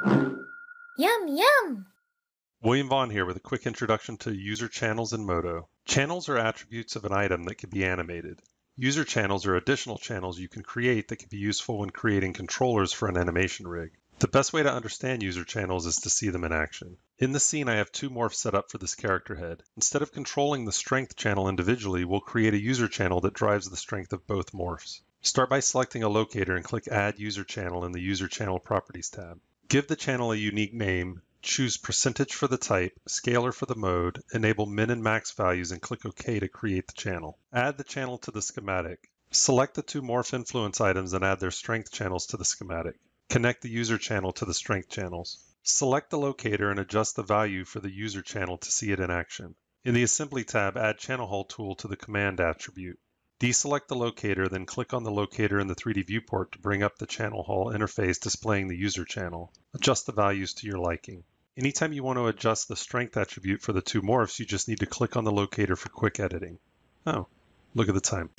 Yum, yum! William Vaughan here with a quick introduction to user channels in Modo. Channels are attributes of an item that can be animated. User channels are additional channels you can create that can be useful when creating controllers for an animation rig. The best way to understand user channels is to see them in action. In the scene, I have two morphs set up for this character head. Instead of controlling the strength channel individually, we'll create a user channel that drives the strength of both morphs. Start by selecting a locator and click Add User Channel in the User Channel Properties tab. Give the channel a unique name, choose percentage for the type, scalar for the mode, enable min and max values, and click OK to create the channel. Add the channel to the schematic. Select the two morph influence items and add their strength channels to the schematic. Connect the user channel to the strength channels. Select the locator and adjust the value for the user channel to see it in action. In the Assembly tab, add Channel Haul tool to the Command attribute. Deselect the locator, then click on the locator in the 3D viewport to bring up the channel haul interface displaying the user channel. Adjust the values to your liking. Anytime you want to adjust the strength attribute for the two morphs, you just need to click on the locator for quick editing. Oh, look at the time.